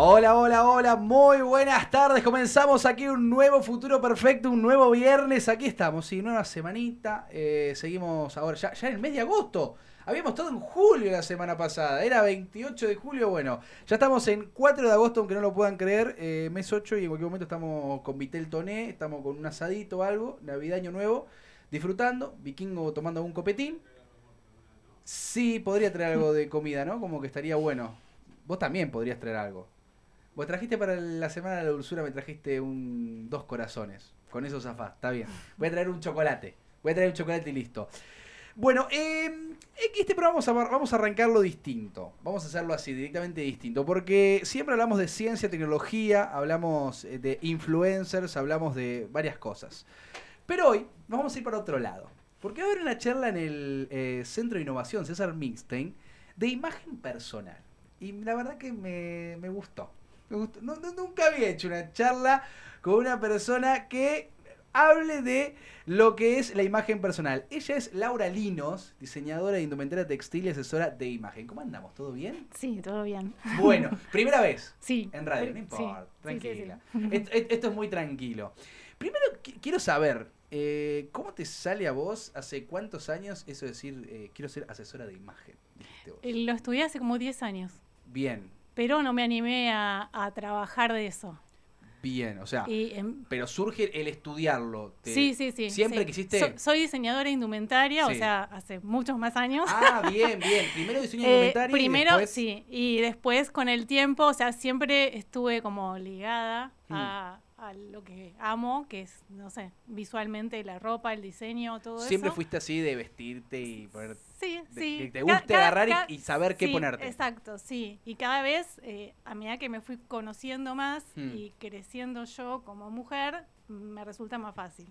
Hola, hola, hola, muy buenas tardes. Comenzamos aquí un nuevo futuro perfecto, un nuevo viernes. Aquí estamos, sí, nueva semanita. Eh, seguimos ahora, ya, ya en el mes de agosto. Habíamos estado en julio la semana pasada, era 28 de julio. Bueno, ya estamos en 4 de agosto, aunque no lo puedan creer, eh, mes 8 y en cualquier momento estamos con Vitel Toné, estamos con un asadito o algo, navidaño nuevo, disfrutando, vikingo tomando un copetín. Sí, podría traer algo de comida, ¿no? Como que estaría bueno. Vos también podrías traer algo. Vos trajiste para la semana de la dulzura, me trajiste un dos corazones. Con eso zafás, está bien. Voy a traer un chocolate. Voy a traer un chocolate y listo. Bueno, eh, este programa vamos a, vamos a arrancarlo distinto. Vamos a hacerlo así, directamente distinto. Porque siempre hablamos de ciencia, tecnología, hablamos eh, de influencers, hablamos de varias cosas. Pero hoy vamos a ir para otro lado. Porque va a haber una charla en el eh, Centro de Innovación César Mixtein de imagen personal. Y la verdad que me, me gustó. Me gustó. No, no, nunca había hecho una charla con una persona que hable de lo que es la imagen personal. Ella es Laura Linos, diseñadora de indumentaria textil y asesora de imagen. ¿Cómo andamos? ¿Todo bien? Sí, todo bien. Bueno, primera vez. Sí. En radio, no importa. tranquila. esto, esto, es muy tranquilo. Primero quiero saber, eh, ¿cómo te sale a vos hace cuántos años eso de decir, eh, quiero ser asesora de imagen? Eh, lo estudié hace como 10 años. Bien. Pero no me animé a, a trabajar de eso. Bien, o sea, pero surge el estudiarlo. sí, sí, sí. ¿Siempre quisiste...? soy diseñadora indumentaria, o sea, hace muchos más años. Ah, bien, bien. Primero diseño eh, indumentaria Primero, y después... sí. Y después con el tiempo, o sea, siempre estuve como ligada mm. a, a lo que amo, que es, no sé, visualmente la ropa, el diseño, todo eso. Siempre fuiste así de vestirte y poner... Sí, sí. Que te guste agarrar y, saber qué ponerte. Exacto, sí. Y cada vez, eh, a medida que me fui conociendo más hmm. y creciendo yo como mujer, me resulta más fácil.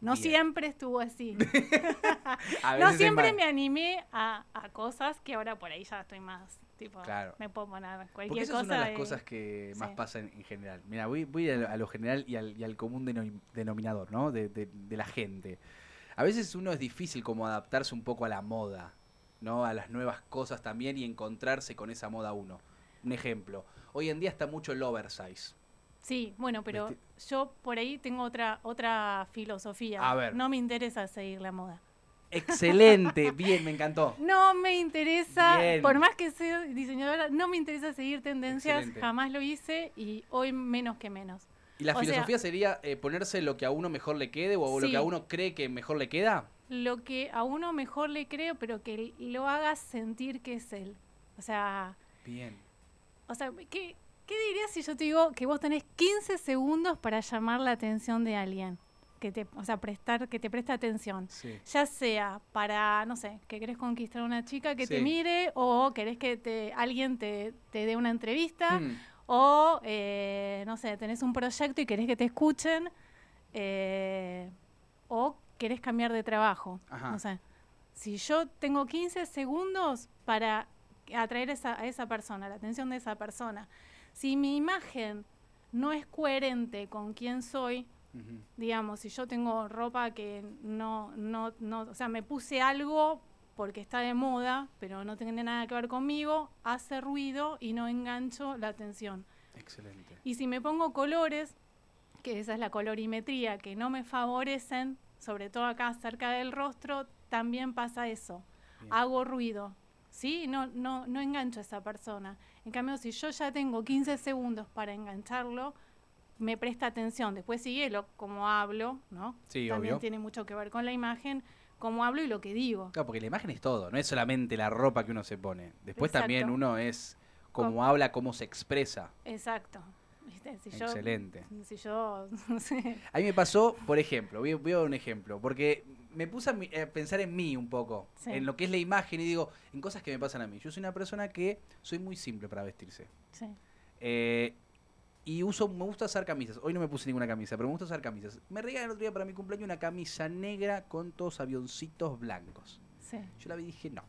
No siempre estuvo así. no siempre me animé a, a, cosas que ahora por ahí ya estoy más Tipo, claro. me puedo poner cualquier Porque cosa. Es una de las cosas que más pasa en, general. Mira, voy, voy a, lo, general y al, y al común denominador, ¿no? De, de, de, la gente. A veces uno es difícil como adaptarse un poco a la moda, ¿no? A las nuevas cosas también y encontrarse con esa moda uno. Un ejemplo. Hoy en día está mucho el oversize. Sí, bueno, pero yo por ahí tengo otra otra filosofía. A ver. No me interesa seguir la moda. Excelente, bien, me encantó. No me interesa, por más que sea diseñadora, no me interesa seguir tendencias, jamás lo hice y hoy menos que menos. ¿Y la filosofía sería eh, ponerse lo que a uno mejor le quede o lo que a uno cree que mejor le queda? Lo que a uno mejor le creo, pero que lo haga sentir que es él. O sea... Bien. O sea, ¿qué, ¿qué dirías si yo te digo que vos tenés 15 segundos para llamar la atención de alguien? Que te, o sea, prestar, que te preste atención. Ya sea para, no sé, que querés conquistar a una chica que te mire, o querés que te, alguien te, te dé una entrevista, hmm. o, eh, no sé, tenés un proyecto y querés que te escuchen, eh, o querés cambiar de trabajo. No sé. Si yo tengo 15 segundos para atraer esa, a esa persona, la atención de esa persona, si mi imagen no es coherente con quién soy, Digamos, si yo tengo ropa que no, no, no, o sea, me puse algo porque está de moda, pero no tiene nada que ver conmigo, hace ruido y no engancho la atención. Excelente. Y si me pongo colores, que esa es la colorimetría, que no me favorecen, sobre todo acá cerca del rostro, también pasa eso. Hago ruido, ¿sí? No, no, no engancho a esa persona. En cambio, si yo ya tengo 15 segundos para engancharlo, me presta atención. Después sigue lo como hablo, ¿no? Sí, También tiene mucho que ver con la imagen, cómo hablo y lo que digo. Claro, porque la imagen es todo, no es solamente la ropa que uno se pone. Después también uno es cómo habla, cómo se expresa. Exacto. Excelente. si yo, A mí me pasó, por ejemplo, voy, a dar un ejemplo, porque me puse a, pensar en mí un poco, en lo que es la imagen y digo, en cosas que me pasan a mí. Yo soy una persona que soy muy simple para vestirse. Sí. Eh, y uso, me gusta usar camisas. Hoy no me puse ninguna camisa, pero me gusta usar camisas. Me regalé el otro día para mi cumpleaños una camisa negra con todos avioncitos blancos. Sí. Yo la vi y dije, no,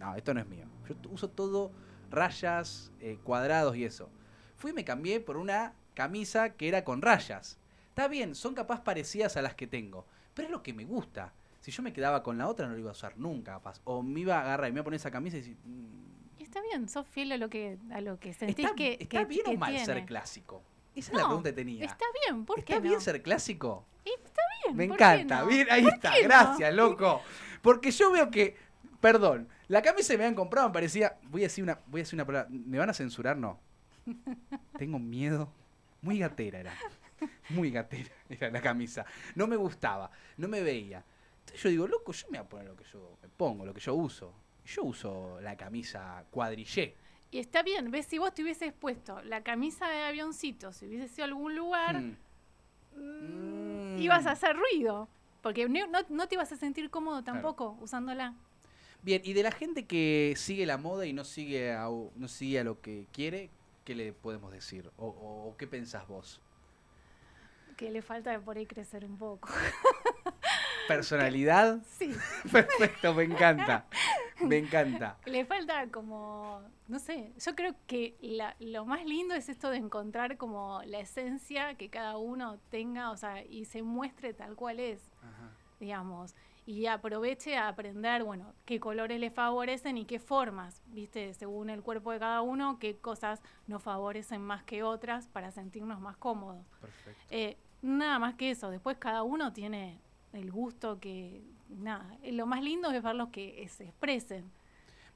no, esto no es mío. Yo uso todo rayas, eh, cuadrados y eso. Fui y me cambié por una camisa que era con rayas. Está bien, son capaz parecidas a las que tengo, pero es lo que me gusta. Si yo me quedaba con la otra no la iba a usar nunca, capaz. O me iba a agarrar y me iba a poner esa camisa y decir, mm, Está bien, sos fiel a lo que, a lo que sentís ¿Está, que. ¿Está que- bien que o mal tiene. ser clásico? Esa es No, la pregunta que tenía. Está bien, ¿por qué ¿Está bien ser clásico? Está bien. Me ¿por qué encanta. no? Bien, ahí ¿Por está. Gracias, loco. Porque yo veo que, perdón, la camisa que me habían comprado me parecía, voy a decir una, voy a decir una palabra, ¿me van a censurar? No. Tengo miedo. Muy gatera era. Muy gatera era la camisa. No me gustaba, no me veía. Entonces yo digo, loco, yo me voy a poner lo que yo me pongo, lo que yo uso. Yo uso la camisa cuadrillé. Y está bien, ves, si vos te hubieses puesto la camisa de avioncito, si hubiese sido a algún lugar, Mm. mm, Mm. ibas a hacer ruido. Porque no, no- te ibas a sentir cómodo tampoco usándola. Bien, y de la gente que sigue la moda y no sigue a, no sigue a lo que quiere, ¿qué le podemos decir? ¿O, o- o qué pensás vos? Que le falta por ahí crecer un poco. ¿Personalidad? Sí, Perfecto, me encanta. Me encanta. le falta como, no sé, yo creo que la- lo más lindo es esto de encontrar como la esencia que cada uno tenga, o sea, y se muestre tal cual es. digamos, y aproveche a aprender, bueno, qué colores le favorecen y qué formas, viste, según el cuerpo de cada uno, qué cosas nos favorecen más que otras para sentirnos más cómodos. Perfecto. Eh, nada más que eso, después cada uno tiene el gusto que, nada, lo más lindo es verlos que se expresen.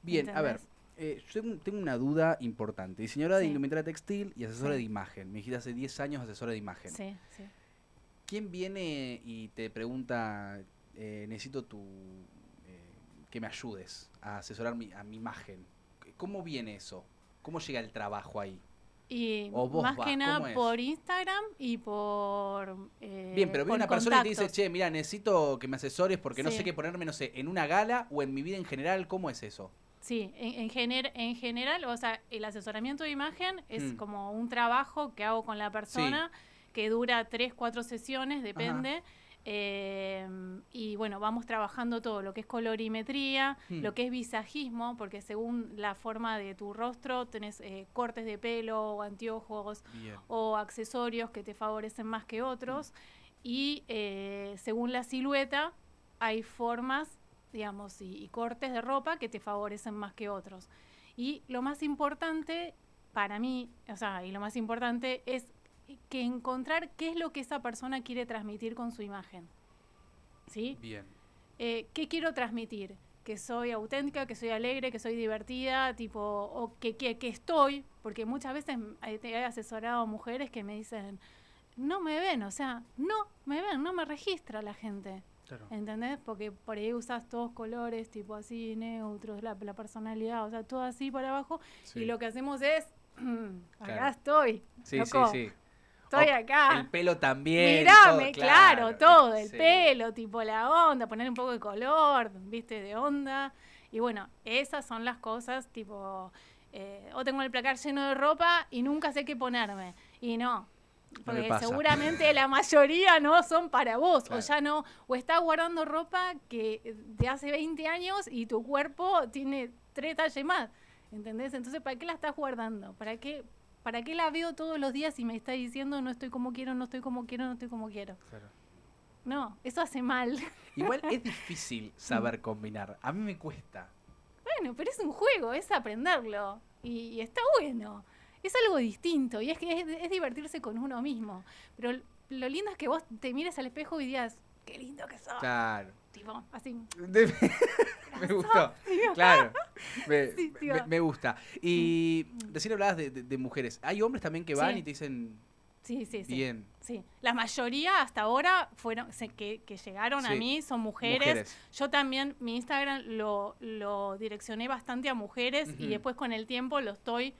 Bien, a ver, eh, yo tengo, una duda importante. Diseñadora de indumentaria textil y asesora Sí. de imagen. Me dijiste hace 10 años asesora de imagen. Sí, sí. ¿Quién viene y te pregunta, eh, necesito tu, eh, que me ayudes a asesorar mi, a mi imagen? ¿Cómo viene eso? ¿Cómo llega el trabajo ahí? Y O vos más vas, que ¿cómo nada por Instagram y por... eh, Bien, pero viene una persona y te dice, contactos. che, mira, necesito que me asesores porque no sé qué ponerme, no sé, en una gala o en mi vida en general, ¿cómo es eso? Sí, en, en, gener- en general, o sea, el asesoramiento de imagen es Mm. como un trabajo que hago con la persona que dura tres, cuatro sesiones, depende. Eh, y bueno, vamos trabajando todo lo que es colorimetría, Mm. lo que es visajismo, porque según la forma de tu rostro tenés eh, cortes de pelo o anteojos Bien. o accesorios que te favorecen más que otros. Y eh, según la silueta, hay formas, digamos, y, y cortes de ropa que te favorecen más que otros. Y lo más importante para mí, o sea, y lo más importante es que encontrar qué es lo que esa persona quiere transmitir con su imagen. ¿Sí? Bien. eh, ¿qué quiero transmitir? Que soy auténtica, que soy alegre, que soy divertida, tipo, o que, que, que estoy, porque muchas veces he, he asesorado a mujeres que me dicen, no me ven, o sea, no me ven, no me registra la gente, Claro. ¿entendés? Porque por ahí usas todos colores, tipo así, neutros, la, la personalidad, o sea, todo así para abajo, Sí. y lo que hacemos es, acá Claro. estoy, Sí, loco, sí, sí. Estoy acá. El pelo también. Mirame, todo, claro, todo, el sí. pelo, tipo la onda, poner un poco de color, viste, de onda. Y bueno, esas son las cosas, tipo, eh, o tengo el placar lleno de ropa y nunca sé qué ponerme. Y no, porque seguramente la mayoría no son para vos, Claro. o ya no, o estás guardando ropa que de hace 20 años y tu cuerpo tiene tres talles más, ¿entendés? Entonces, ¿para qué la estás guardando? ¿Para qué, ¿Para qué la veo todos los días y me está diciendo no estoy como quiero, no estoy como quiero, no estoy como quiero? Claro. No, eso hace mal. Igual es difícil saber combinar. A mí me cuesta. Bueno, pero es un juego, es aprenderlo. Y, y está bueno. Es algo distinto y es que es, es divertirse con uno mismo. Pero lo lindo es que vos te mires al espejo y digas, qué lindo que sos. Claro. Tipo, así. De- me gustó. Claro. Me, Sí, me- gusta. Y recién hablabas de, de- de mujeres. Hay hombres también que van Sí. y te dicen Sí, sí, sí. bien. Sí, la mayoría hasta ahora fueron se- que, que llegaron a mí son mujeres. mujeres. Yo también mi Instagram lo, lo direccioné bastante a mujeres y después con el tiempo lo estoy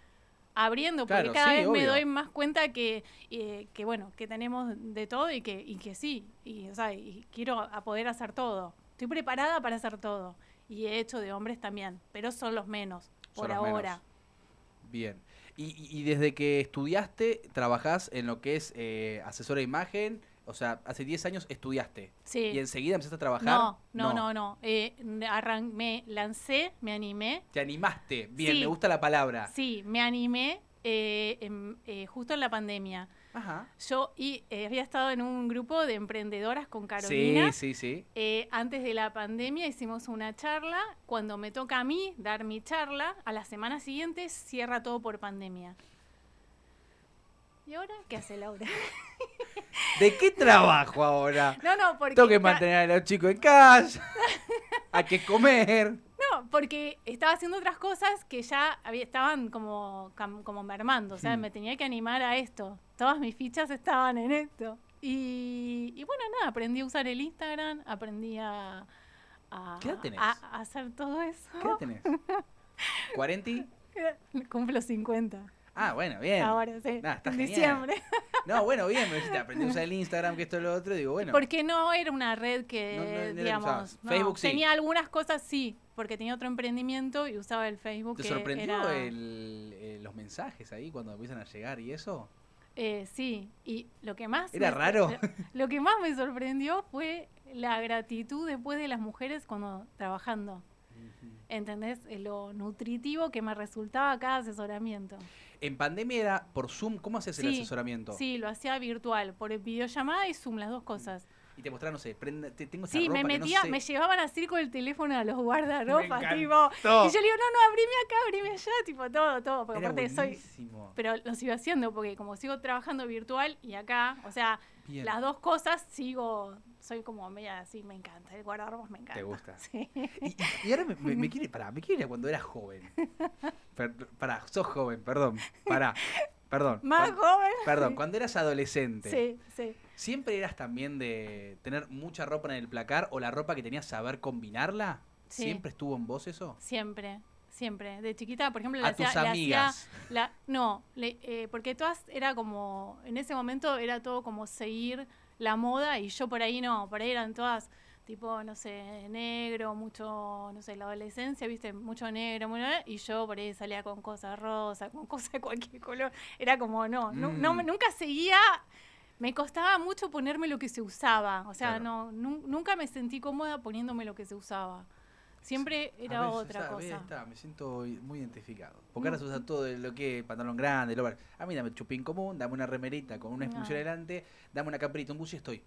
abriendo porque Claro, cada sí, vez me doy más cuenta que, eh, que bueno que tenemos de todo y que, y que sí y, o sea, y quiero a poder hacer todo. Estoy preparada para hacer todo y he hecho de hombres también, pero son los menos por los ahora. menos. Bien. Y, y- y desde que estudiaste, trabajás en lo que es eh, asesora de imagen. O sea, hace 10 años estudiaste. Sí. Y enseguida empezaste a trabajar. No, no, no, no. Eh, arran- me lancé, me animé Te animaste. Bien, Sí. me gusta la palabra. Sí, me animé eh, eh, justo en la pandemia. Ajá. Yo y, había estado en un grupo de emprendedoras con Carolina. Sí, sí, sí. antes de la pandemia hicimos una charla. Cuando me toca a mí dar mi charla, a la semana siguiente cierra todo por pandemia. ¿Y ahora qué hace Laura? ¿De qué trabajo ahora? No, no, porque. Tengo que mantener a los chicos en casa. Hay que comer. No, porque estaba haciendo otras cosas que ya había, estaban como, como mermando. O sea, me tenía que animar a esto. Todas mis fichas estaban en esto. Y, bueno, nada, aprendí a usar el Instagram, aprendí a. ¿Qué edad tenés? A, hacer todo eso. ¿Qué edad tenés? ¿40? Cumplo 50. Ah, bueno, bien. Ahora sí. en diciembre. No, bueno, bien, me aprendí a usar el Instagram, que esto lo otro, digo, bueno. Porque no era una red que, digamos, Facebook sí. Tenía algunas cosas, sí, porque tenía otro emprendimiento y usaba el Facebook. ¿Te sorprendió el, eh, los mensajes ahí cuando empiezan a llegar y eso? Eh, sí, y lo que más... ¿Era raro? Lo, que más me sorprendió fue la gratitud después de las mujeres cuando trabajando. ¿Entendés? Lo nutritivo que me resultaba cada asesoramiento. En pandemia era por Zoom, ¿cómo hacías el asesoramiento? Sí, lo hacía virtual, por videollamada y Zoom, las dos cosas. Y te mostraron, no sé, te, tengo esa Sí, me metía, me llevaban así con el teléfono a los guardarropas, tipo. Y yo le digo, no, no, abrime acá, abrime allá, tipo, todo, todo. Porque aparte soy. Pero lo sigo haciendo porque como sigo trabajando virtual y acá, o sea, las dos cosas sigo soy como media así, me encanta. El guardarropas me encanta. ¿Te gusta? Sí. Y, ahora me, quiere, pará, me quiere cuando era joven. pará, sos joven, perdón. Pará, perdón. Más joven. Perdón, cuando eras adolescente. Sí, sí. ¿Siempre eras también de tener mucha ropa en el placar o la ropa que tenías saber combinarla? ¿Siempre estuvo en vos eso? Siempre. Siempre, de chiquita, por ejemplo, a tus amigas. la, no, eh, porque todas era como, en ese momento era todo como seguir la moda y yo por ahí no, por ahí eran todas tipo, no sé, negro, mucho, no sé, la adolescencia, viste, mucho negro, y yo por ahí salía con cosas rosas, con cosas de cualquier color. Era como, no, no, mm. nunca seguía, me costaba mucho ponerme lo que se usaba, o sea, no, nunca me sentí cómoda poniéndome lo que se usaba. Siempre era otra cosa. Está, me siento muy identificado. Porque ahora se usa todo lo que es pantalón grande, lo A mí dame chupín común, dame una remerita con una expulsión adelante, dame una camperita, un buzo y estoy.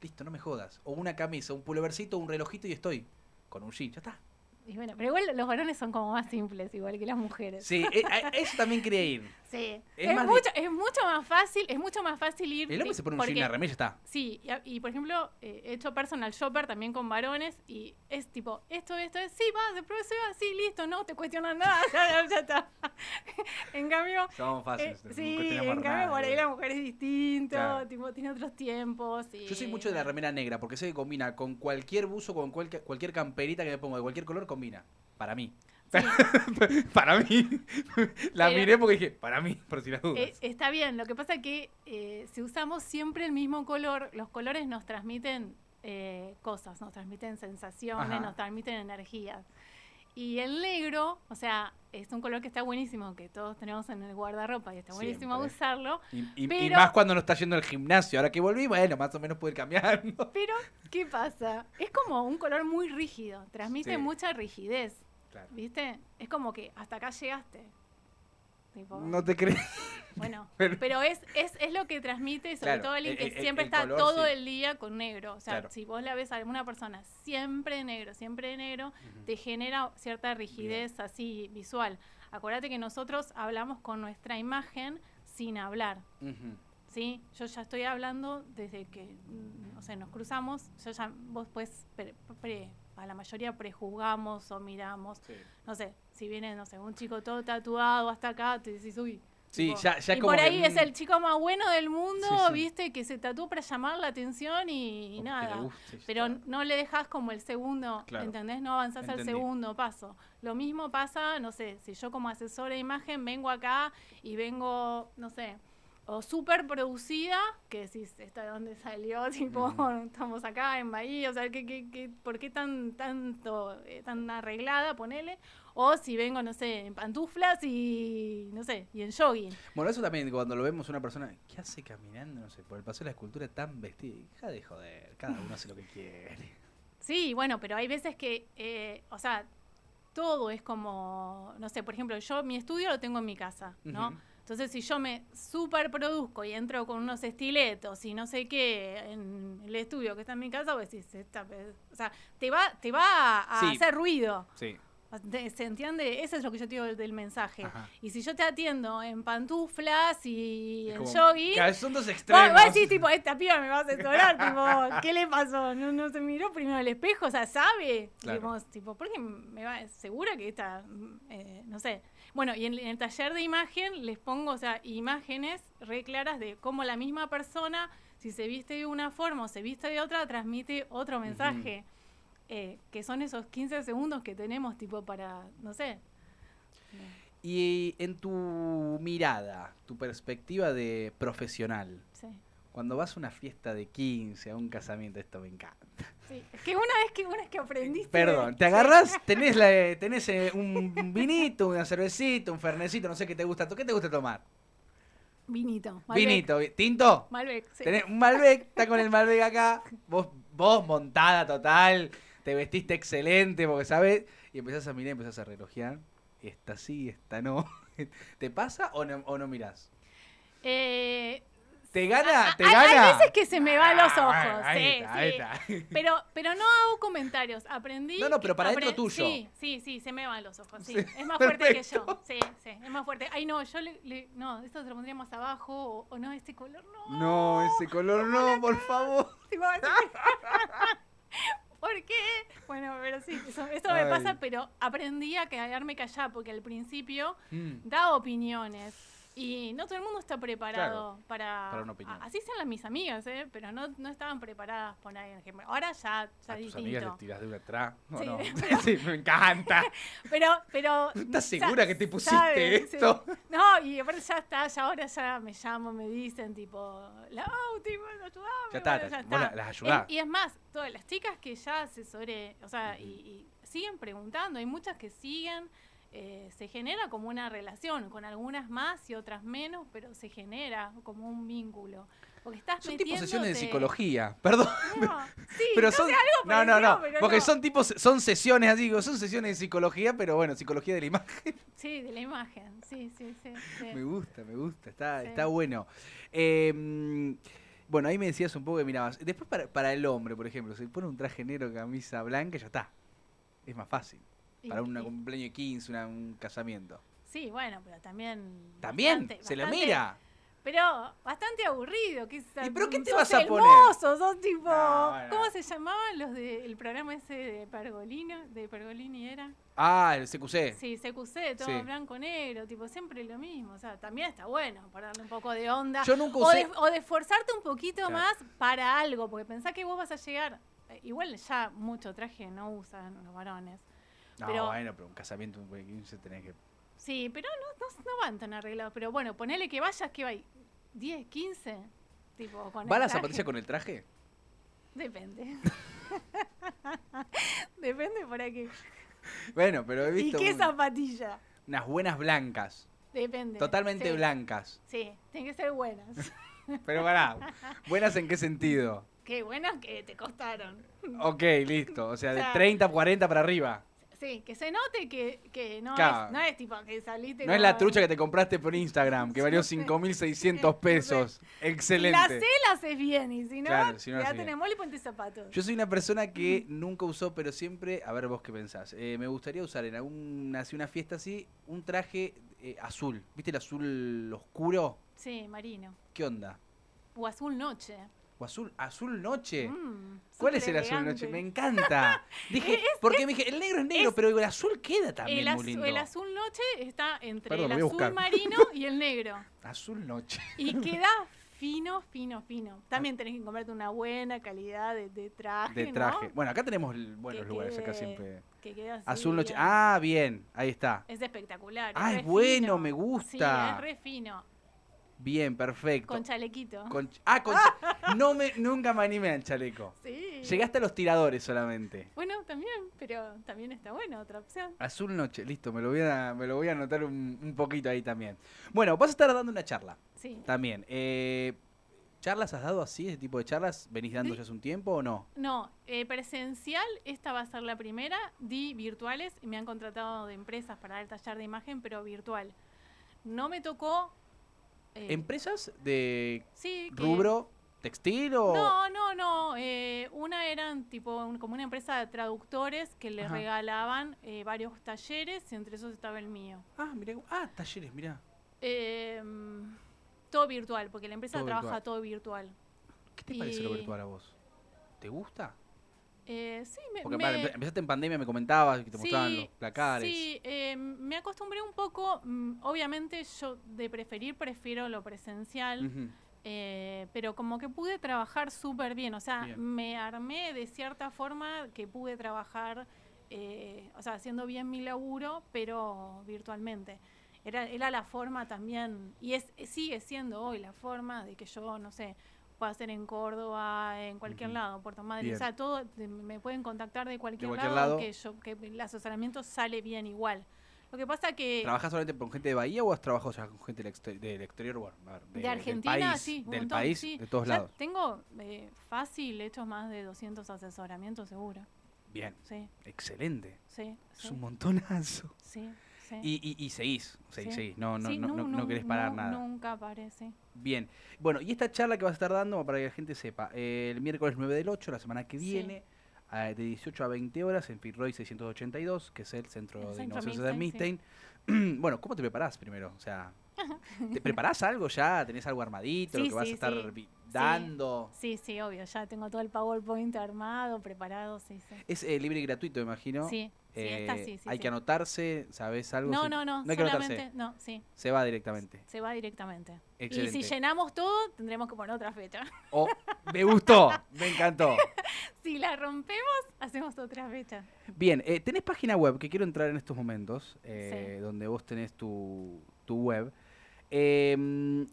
Listo, no me jodas. O una camisa, un pullovercito, un relojito y estoy. Con un jean, ya está. Y bueno, pero igual los varones son como más simples, igual que las mujeres. Sí, eh, eso también quería ir. Sí. Es, mucho, es mucho más fácil, es mucho más fácil ir. El hombre se pone un jean la remera está. Sí, y, por ejemplo, eh, he hecho personal shopper también con varones y es tipo, esto, esto, es, sí, va, de prueba, sí, listo, no te cuestionan nada, ya, está. en cambio. Somos fáciles. Eh, sí, en cambio, por ahí la mujer es distinto, tipo, tiene otros tiempos. Yo soy mucho de la remera negra porque sé que combina con cualquier buzo, con cualquier, cualquier camperita que me pongo de cualquier color, combina. Para mí. para mí. La miré porque dije, para mí, por si las dudas. Eh, está bien, lo que pasa es que eh, si usamos siempre el mismo color, los colores nos transmiten eh, cosas, nos transmiten sensaciones, nos transmiten energías. Y el negro, o sea, es un color que está buenísimo, que todos tenemos en el guardarropa y está buenísimo usarlo. Y, más cuando no está yendo al gimnasio. Ahora que volví, bueno, más o menos puede ir cambiando. Pero, ¿qué pasa? Es como un color muy rígido, transmite mucha rigidez. ¿Viste? Es como que hasta acá llegaste. no te crees. Bueno, pero es, es, es, lo que transmite, sobre todo alguien que siempre está todo el día con negro. O sea, si vos la ves a alguna persona siempre negro, siempre negro, te genera cierta rigidez así visual. Acuérdate que nosotros hablamos con nuestra imagen sin hablar. ¿Sí? Yo ya estoy hablando desde que, mm, o sea, nos cruzamos, yo ya, vos pues a la mayoría prejuzgamos o miramos. No sé, si viene, no sé, un chico todo tatuado hasta acá, te decís, uy. Sí, ya, ya y por ahí es el chico más bueno del mundo, viste, que se tatúa para llamar la atención y, nada. Pero no le dejas como el segundo, ¿entendés? No avanzás al segundo paso. Lo mismo pasa, no sé, si yo como asesora de imagen vengo acá y vengo, no sé, o súper producida, que si está de dónde salió, tipo, estamos acá en Bahía, o sea, ¿qué, qué, qué, por qué tan, tanto, eh, tan arreglada, ponele? O si vengo, no sé, en pantuflas y, no sé, y en jogging. Bueno, eso también, cuando lo vemos una persona, ¿qué hace caminando, no sé, por el paseo de la escultura tan vestida? Deja de joder, cada uno hace lo que quiere. Sí, bueno, pero hay veces que, eh, o sea, todo es como, no sé, por ejemplo, yo mi estudio lo tengo en mi casa, ¿no? Entonces, si yo me super produzco y entro con unos estiletos y no sé qué en el estudio que está en mi casa, pues decís, o sea, te va, te va a hacer ruido. Sí. ¿Se entiende? Eso es lo que yo te digo del, mensaje. Y si yo te atiendo en pantuflas y en jogging. son dos extremos. Va a decir, tipo, esta piba me va a asesorar, tipo, ¿qué le pasó? No, no se miró primero al espejo, o sea, sabe. Digamos, tipo, porque me va, segura que esta, eh, no sé. Bueno, y en, el taller de imagen les pongo, o sea, imágenes re claras de cómo la misma persona, si se viste de una forma o se viste de otra, transmite otro mensaje. Eh, que son esos 15 segundos que tenemos tipo para, no sé. Y en tu mirada, tu perspectiva de profesional, cuando vas a una fiesta de 15, a un casamiento, esto me encanta. Sí, es que una vez que, una vez que aprendiste... Perdón, te agarras, tenés, la, tenés eh, un vinito, una cervecita, un fernecito, no sé qué te gusta, ¿qué te gusta tomar? Vinito. Vinito. ¿Tinto? Malbec, sí. Tenés un Malbec, está con el Malbec acá, vos, vos montada total, te vestiste excelente, porque sabes, y empezás a mirar, empezás a relojear, esta sí, esta no. ¿Te pasa o no, o no mirás? Eh, ¿Te gana? ¿Te gana? Hay veces que se me va los ah, ojos. sí, sí. Pero, pero no hago comentarios. Aprendí. No, no, pero para dentro tuyo. Sí, sí, sí, se me van los ojos. Sí. es más fuerte que yo. Sí, sí, es más fuerte. Ay, no, yo le. no, esto se lo pondría más abajo. O, no, este color no. No, ese color no, por favor. ¿Por qué? Bueno, pero sí, eso, me pasa, pero aprendí a quedarme callada porque al principio mm. daba opiniones y no todo el mundo está preparado para, para una opinión. Así sean las mis amigas, ¿eh? pero no, no estaban preparadas por ahí. Ahora ya, ya a tus amigas les tiras de una atrás. No, sí. no. sí, me encanta. pero, pero. ¿Estás segura que te pusiste esto? No, y aparte ya está, ya ahora ya me llamo, me dicen, tipo, la tipo, ayudame. Ya está, ya está. las ayudás. y es más, todas las chicas que ya asesoré, o sea, y, y siguen preguntando, hay muchas que siguen eh, se genera como una relación, con algunas más y otras menos, pero se genera como un vínculo. Porque estás son tipo sesiones de psicología, perdón. No, sí, pero son no, no, no, porque son tipos son sesiones así, son sesiones de psicología, pero bueno, psicología de la imagen. Sí, de la imagen, sí, sí, sí. Me gusta, me gusta, está, está bueno. Em, bueno, ahí me decías un poco que mirabas. Después para, para el hombre, por ejemplo, si pone un traje negro, camisa blanca, ya está. Es más fácil. Para un cumpleaños de 15, un casamiento. Sí, bueno, pero también. ¿También? ¿Se lo mira? Pero bastante aburrido. ¿Y pero qué te vas a poner? Sos tipo. ¿Cómo se llamaban los del programa ese de Pergolino? ¿De Pergolini era? Ah, el CQC. Sí, CQC, todo blanco negro, tipo, siempre lo mismo. O sea, también está bueno para darle un poco de onda. Yo nunca usé... o, de, esforzarte un poquito más para algo, porque pensá que vos vas a llegar. Eh, igual ya mucho traje no usan los varones. No, bueno, pero un casamiento, un 15 tenés que. Sí, pero no, no, no van tan arreglados. Pero bueno, ponele que vayas, que va 10, 15. Tipo, con ¿Va la zapatilla con el traje? Depende. Depende para qué. Bueno, pero he visto. ¿Y qué zapatilla? Unas buenas blancas. Depende. Totalmente blancas. Sí, tienen que ser buenas. pero pará, ¿buenas en qué sentido? Qué buenas que te costaron. Ok, listo. O sea, de 30 a 40 para arriba. Sí, que se note que, que no, es, no es tipo que saliste. No es la trucha que te compraste por Instagram, que valió 5.600 pesos. Excelente. La sé, la haces bien. Y si no, claro, si no ya tenés mole y ponte zapatos. Yo soy una persona que nunca usó, pero siempre. A ver, vos qué pensás. Eh, me gustaría usar en alguna una fiesta así un traje eh, azul. ¿Viste el azul oscuro? Sí, marino. ¿Qué onda? O azul noche azul, azul noche. Mm, ¿Cuál es el azul noche? Me encanta. Dije, porque me dije, el negro es negro, pero el azul queda también el muy lindo. El azul noche está entre el azul marino y el negro. Azul noche. Y queda fino, fino, fino. También tenés que comprarte una buena calidad de, traje. De traje. Bueno, acá tenemos buenos lugares, acá siempre. azul noche. Ah, bien, ahí está. Es espectacular. Ah, es, bueno, me gusta. Sí, es re fino. Bien, perfecto. Con chalequito. ah, con no me, nunca me animé al chaleco. Sí. Llegaste a los tiradores solamente. Bueno, también, pero también está bueno, otra opción. Azul noche, listo, me lo voy a, me lo voy a anotar un, poquito ahí también. Bueno, vas a estar dando una charla. Sí. También. Eh, ¿Charlas has dado así, ese tipo de charlas? ¿Venís dando ya hace un tiempo o no? No, eh, presencial, esta va a ser la primera. Di virtuales y me han contratado de empresas para dar el taller de imagen, pero virtual. No me tocó Eh, ¿Empresas de rubro textil o...? No, no, no. Eh, una eran tipo como una empresa de traductores que les regalaban eh, varios talleres y entre esos estaba el mío. Ah, mira. Ah, talleres, mira. Em, todo virtual, porque la empresa trabaja todo virtual. ¿Qué te parece lo virtual a vos? ¿Te gusta? Eh, sí, me, Porque empezaste en pandemia, me comentabas que te mostraban los placares. Sí, eh, me acostumbré un poco. Mm, obviamente, yo de preferir prefiero lo presencial. Eh, pero como que pude trabajar súper bien. O sea, me armé de cierta forma que pude trabajar, o sea, haciendo bien mi laburo, pero virtualmente. Era, era la forma también, y es sigue siendo hoy la forma de que yo, no sé, puede ser en Córdoba, en cualquier lado, Puerto Madrid, o sea, todo me pueden contactar de cualquier, lado, que yo que el asesoramiento sale bien igual. Lo que pasa que ¿Trabajas solamente con gente de Bahía o has trabajado ya con gente del, exterior? de, Argentina, sí. Del país, de todos lados. Tengo eh, fácil hecho más de 200 asesoramientos seguro. Bien. Sí. Excelente. Sí. Es un montonazo. Sí. Y, y, seguís, seguís, No, no, no, no, querés parar nada. Nunca parece. Bien. Bueno, y esta charla que vas a estar dando, para que la gente sepa, el miércoles 9 del 8, la semana que viene, de 18 a 20 horas en Fitzroy 682, que es el centro de innovación de Milstein. bueno, ¿cómo te preparás primero? O sea, ¿te preparás algo ya? ¿Tenés algo armadito? lo que vas a estar dando. Sí, sí, obvio, ya tengo todo el PowerPoint armado, preparado, sí, sí. Es eh, libre y gratuito, imagino. Sí. Eh, hay que anotarse, ¿sabes algo? No, no, no, no hay que anotarse. no, sí. Se va directamente. Se va directamente. Excelente. Y si llenamos todo, tendremos que poner otra fecha. Oh, me gustó, me encantó. si la rompemos, hacemos otra fecha. Bien, eh, tenés página web que quiero entrar en estos momentos, eh, donde vos tenés tu, tu web. Eh,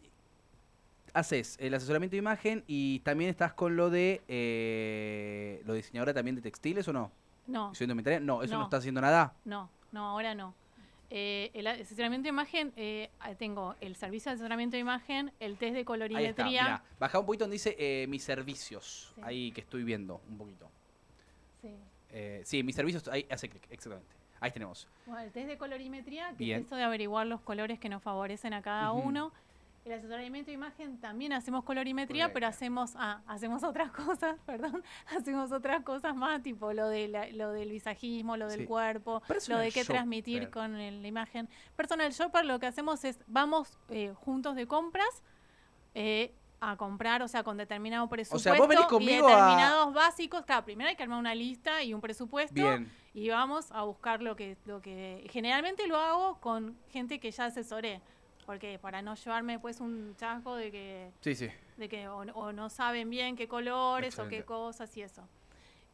haces el asesoramiento de imagen y también estás con lo de eh, lo diseñadora también de textiles o no? No. No, eso no. está haciendo nada. No, no, ahora no. Eh, el asesoramiento de imagen, eh, tengo el servicio de asesoramiento de imagen, el test de colorimetría. baja un poquito donde dice eh, mis servicios, ahí que estoy viendo un poquito. Sí. sí, mis servicios, ahí hace clic, exactamente. Ahí tenemos. Bueno, el test de colorimetría, que es esto de averiguar los colores que nos favorecen a cada uno. El asesoramiento de imagen también hacemos colorimetría, pero hacemos ah, hacemos otras cosas, perdón, hacemos otras cosas más, tipo lo de lo del visajismo, lo del cuerpo, lo de qué transmitir con la imagen. Personal Shopper lo que hacemos es vamos eh, juntos de compras eh, a comprar, o sea, con determinado presupuesto y determinados básicos. Claro, primero hay que armar una lista y un presupuesto y vamos a buscar lo que lo que generalmente lo hago con gente que ya asesoré porque para no llevarme pues un chasco de que sí, sí. de que o, no saben bien qué colores o qué cosas y eso.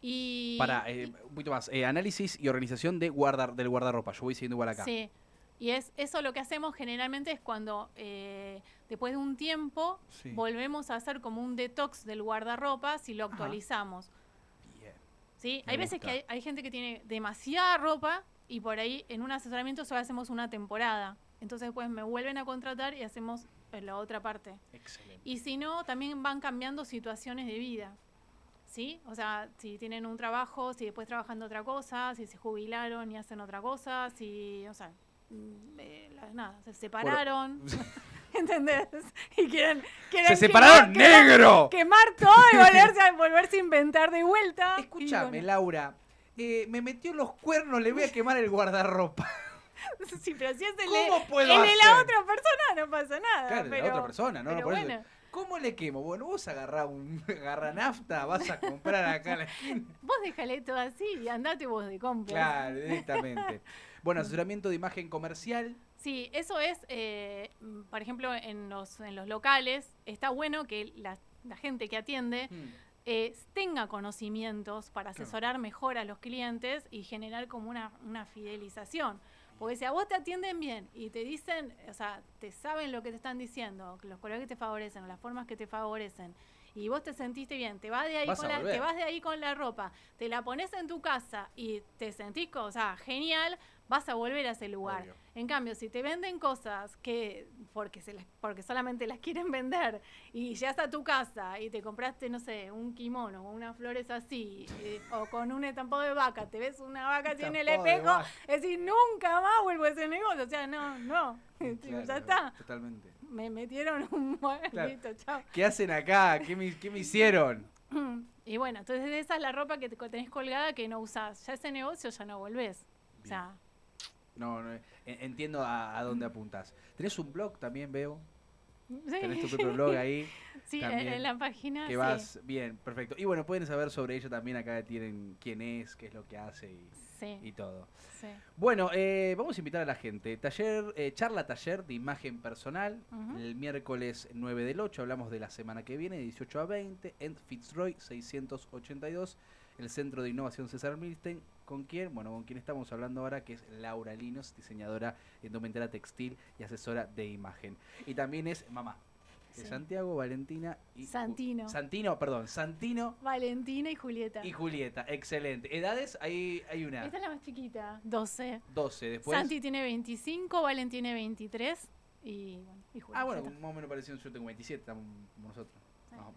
Y para eh, un poquito más eh, análisis y organización de guardar del guardarropa. Yo voy siguiendo igual acá. Sí y es eso lo que hacemos generalmente es cuando eh, después de un tiempo volvemos a hacer como un detox del guardarropa si lo actualizamos. Bien. sí hay veces que hay, hay gente que tiene demasiada ropa y por ahí en un asesoramiento solo hacemos una temporada entonces, pues me vuelven a contratar y hacemos eh, la otra parte. Excelente. Y si no, también van cambiando situaciones de vida. ¿Sí? O sea, si tienen un trabajo, si después trabajan de otra cosa, si se jubilaron y hacen otra cosa, si, o sea, mm, eh, nada, se separaron. ¿Entendés? Y quieren, ¡Se separaron negro! Quemar todo y volverse a, volverse a inventar de vuelta. Escúchame, Laura. Eh, me metió los cuernos, le voy a quemar el guardarropa. sí, pero si es el, de, la otra persona, no pasa nada. Claro, de la otra persona, ¿no? bueno. ¿Cómo le quemo? Bueno, vos agarrás un agarra nafta, vas a comprar acá la esquina. Vos déjale todo así y andate vos de compra. Claro, directamente. bueno, asesoramiento de imagen comercial. Sí, eso es, eh, por ejemplo, en los, en los locales, está bueno que la, gente que atiende mm. eh, tenga conocimientos para asesorar mejor a los clientes y generar como una, una fidelización. Porque si a vos te atienden bien y te dicen, o sea, te saben lo que te están diciendo, los colores que te favorecen, las formas que te favorecen, y vos te sentiste bien, te vas de ahí, con la, te vas de ahí con la ropa, te la pones en tu casa y te sentís, o sea, genial, vas a volver a ese lugar. En cambio, si te venden cosas que porque se las, porque solamente las quieren vender y llegas a tu casa y te compraste, no sé, un kimono o unas flores así o con un estampado de vaca, te ves una vaca así en el espejo, es decir, nunca más vuelvo a ese negocio, o sea, no, no, ya está. Totalmente. me metieron un listo, chao. ¿Qué hacen acá? ¿Qué me, qué me hicieron? Y bueno, entonces esa es la ropa que te tenés colgada que no usás. Ya ese negocio ya no volvés. O sea. No, no entiendo a, a dónde apuntas. ¿Tenés un blog también, veo? Sí. Tenés tu propio blog ahí. Sí, en la página. Que vas bien, perfecto. Y bueno, pueden saber sobre ella también. Acá tienen quién es, qué es lo que hace y, todo. Sí. Bueno, eh, vamos a invitar a la gente. Taller, eh, charla taller de imagen personal. El miércoles 9 del 8. Hablamos de la semana que viene, de 18 a 20, en Fitzroy 682, el Centro de Innovación César Milstein. ¿Con quién? Bueno, con quien estamos hablando ahora, que es Laura Linos, diseñadora indumentera textil y asesora de imagen. Y también es mamá. De Santiago, Valentina y... Santino. Santino, perdón, Santino. Valentina y Julieta. Y Julieta, excelente. ¿Edades? Ahí hay una. Esta es la más chiquita, 12. 12, después... Santi tiene 25, Valentina tiene 23 y, bueno, y Julieta. Ah, bueno, más o menos parecido, yo tengo 27, estamos como nosotros.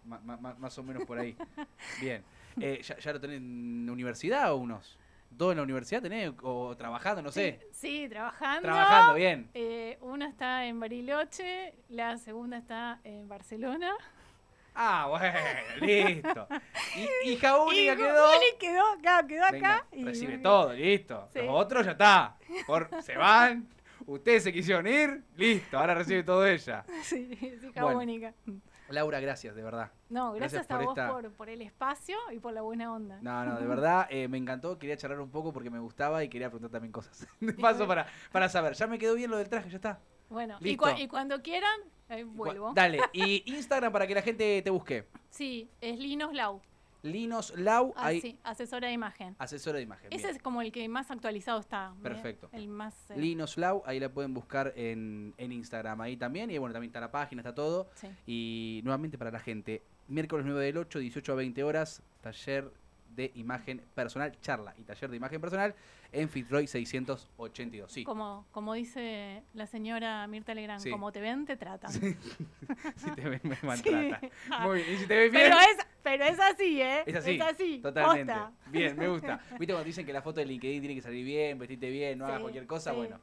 Más, o menos por ahí. Bien. Eh, ¿ya, ¿Ya lo tenés en universidad o unos? ¿Dos en la universidad tenés? ¿O trabajando? No sé. Sí, trabajando. Trabajando, bien. Eh, una está en Bariloche, la segunda está en Barcelona. Ah, bueno, listo. Y, hija única quedó. quedó acá, quedó acá. recibe todo, listo. Los otros ya está. se van. Ustedes se quisieron ir, listo, ahora recibe todo ella. Sí, es hija única. Laura, gracias, de verdad. No, gracias, a vos por, el espacio y por la buena onda. No, no, de verdad, eh, me encantó. Quería charlar un poco porque me gustaba y quería preguntar también cosas. De paso, para, para saber. Ya me quedó bien lo del traje, ya está. Bueno, y, cuando quieran, vuelvo. Dale, y Instagram para que la gente te busque. Sí, es Linos Lau. Linos Lau. Ah, sí, asesora de imagen. Asesora de imagen. Ese es como el que más actualizado está. Perfecto. El más. Eh, Linos Lau, ahí la pueden buscar en, en, Instagram ahí también. Y bueno, también está la página, está todo. Sí. Y nuevamente para la gente, miércoles 9 del 8, 18 a 20 horas, taller de imagen personal, charla y taller de imagen personal en Fitzroy 682. Sí. Como, como dice la señora Mirta Legrand, como te ven, te tratan. si te ven, me maltrata. Muy bien. Y si te ven bien. Pero es, pero es así, ¿eh? Es así. Es así. Totalmente. Bien, me gusta. Viste cuando dicen que la foto de LinkedIn tiene que salir bien, vestirte bien, no hagas cualquier cosa, bueno,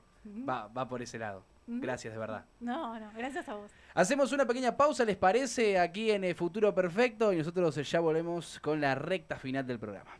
va, va por ese lado. Gracias, de verdad. No, no, gracias a vos. Hacemos una pequeña pausa, ¿les parece? Aquí en el Futuro Perfecto y nosotros ya volvemos con la recta final del programa.